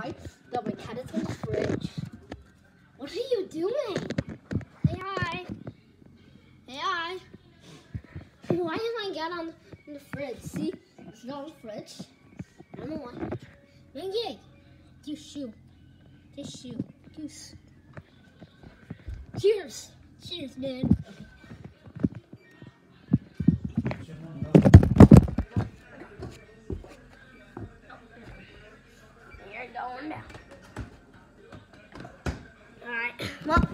hi that my cat is in the fridge. What are you doing? Hey hi. Hey hi. Why am I got on the fridge? See, it's not on the fridge. I don't know why. Mangy, goose shoe. This shoe. Goose. Cheers. Cheers, man. Okay. Alright, well.